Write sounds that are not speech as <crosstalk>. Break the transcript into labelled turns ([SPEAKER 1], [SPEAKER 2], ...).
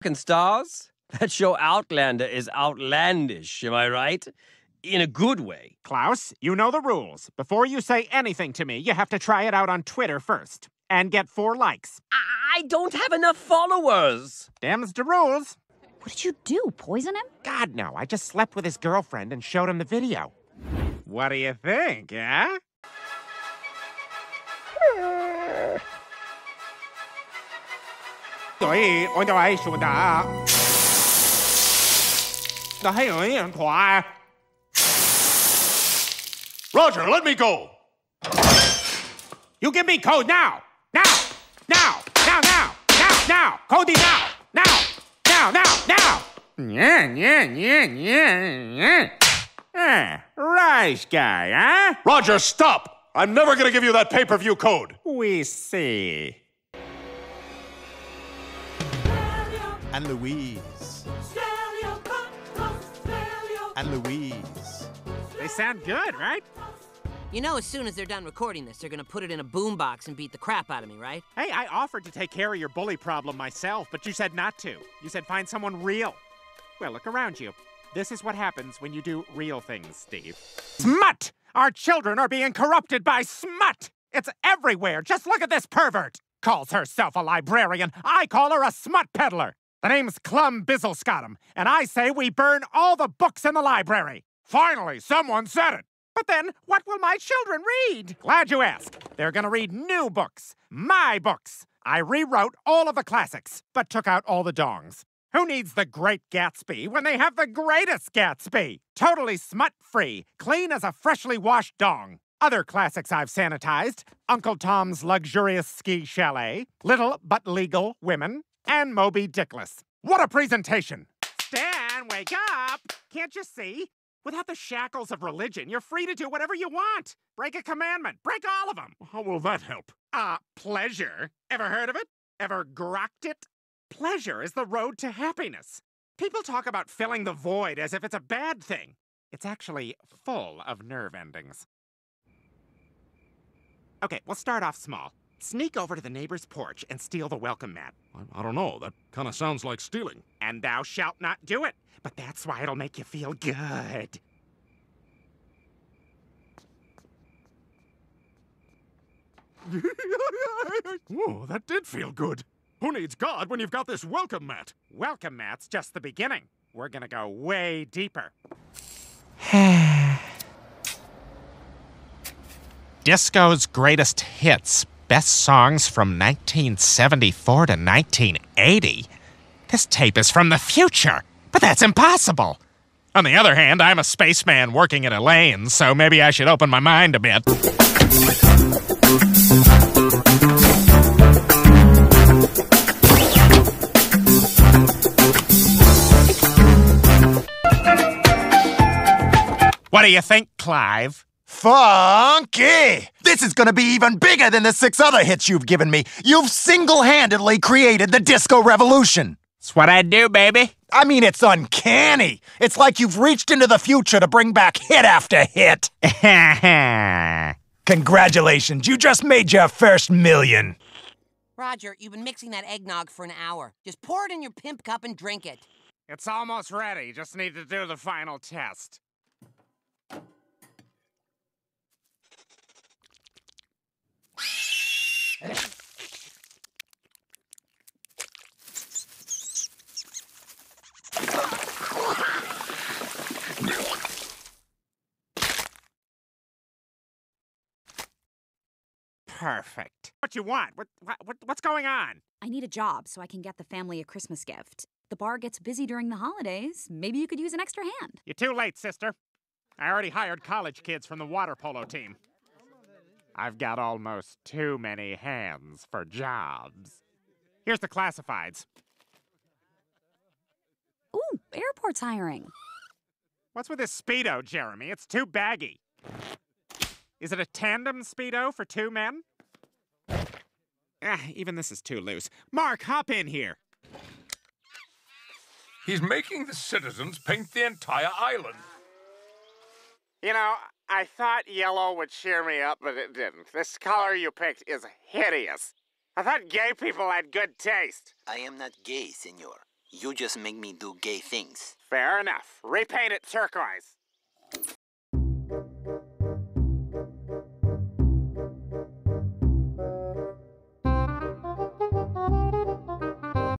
[SPEAKER 1] American stars? That show Outlander is outlandish, am I right? In a good way.
[SPEAKER 2] Klaus, you know the rules. Before you say anything to me, you have to try it out on Twitter first. And get four likes.
[SPEAKER 1] I don't have enough followers.
[SPEAKER 2] Them's the rules.
[SPEAKER 3] What did you do? Poison him?
[SPEAKER 2] God, no. I just slept with his girlfriend and showed him the video. What do you think, eh? Eh?
[SPEAKER 4] Roger, let me go.
[SPEAKER 2] You give me code now! Now! Now! Now! Now! Now! Now! Cody now! Now! Now! Now! Now! Yeah, yeah, yeah, yeah, yeah. Ah, right guy, huh?
[SPEAKER 4] Roger, stop! I'm never gonna give you that pay per view code.
[SPEAKER 2] We see.
[SPEAKER 5] And Louise. And Louise.
[SPEAKER 2] They sound good, right?
[SPEAKER 6] You know, as soon as they're done recording this, they're gonna put it in a boombox and beat the crap out of me, right?
[SPEAKER 2] Hey, I offered to take care of your bully problem myself, but you said not to. You said find someone real. Well, look around you. This is what happens when you do real things, Steve. Smut! Our children are being corrupted by smut! It's everywhere. Just look at this pervert. Calls herself a librarian. I call her a smut peddler. The name's Clum Bizzlescottum, and I say we burn all the books in the library. Finally, someone said it. But then, what will my children read? Glad you asked. They're gonna read new books. My books. I rewrote all of the classics, but took out all the dongs. Who needs the Great Gatsby when they have the greatest Gatsby? Totally smut free, clean as a freshly washed dong. Other classics I've sanitized Uncle Tom's Luxurious Ski Chalet, Little But Legal Women, and Moby Dickless. What a presentation! Stan, wake up! Can't you see? Without the shackles of religion, you're free to do whatever you want. Break a commandment. Break all of them.
[SPEAKER 4] How will that help?
[SPEAKER 2] Ah, uh, pleasure. Ever heard of it? Ever grokked it? Pleasure is the road to happiness. People talk about filling the void as if it's a bad thing. It's actually full of nerve endings. Okay, we'll start off small. Sneak over to the neighbor's porch and steal the welcome mat.
[SPEAKER 4] I, I don't know. That kind of sounds like stealing.
[SPEAKER 2] And thou shalt not do it. But that's why it'll make you feel good. <laughs>
[SPEAKER 4] Whoa, that did feel good. Who needs God when you've got this welcome mat?
[SPEAKER 2] Welcome mat's just the beginning. We're gonna go way deeper. <sighs> Disco's greatest hits. Best songs from 1974 to 1980. This tape is from the future, but that's impossible. On the other hand, I'm a spaceman working at Elaine, so maybe I should open my mind a bit. What do you think, Clive?
[SPEAKER 7] Funky! This is gonna be even bigger than the six other hits you've given me. You've single handedly created the disco revolution.
[SPEAKER 2] It's what I do, baby.
[SPEAKER 7] I mean, it's uncanny. It's like you've reached into the future to bring back hit after hit. <laughs> Congratulations, you just made your first million.
[SPEAKER 6] Roger, you've been mixing that eggnog for an hour. Just pour it in your pimp cup and drink it.
[SPEAKER 2] It's almost ready. Just need to do the final test. Perfect. What you want? What, what what's going on?
[SPEAKER 3] I need a job so I can get the family a Christmas gift. The bar gets busy during the holidays. Maybe you could use an extra hand.
[SPEAKER 2] You're too late, sister. I already hired college kids from the water polo team. I've got almost too many hands for jobs. Here's the classifieds.
[SPEAKER 3] Ooh, airport's hiring.
[SPEAKER 2] What's with this Speedo, Jeremy? It's too baggy. Is it a tandem Speedo for two men? Ah, even this is too loose. Mark, hop in here.
[SPEAKER 4] He's making the citizens paint the entire island.
[SPEAKER 2] You know, I thought yellow would cheer me up, but it didn't. This color you picked is hideous. I thought gay people had good taste.
[SPEAKER 8] I am not gay, senor. You just make me do gay things.
[SPEAKER 2] Fair enough. Repaint it turquoise.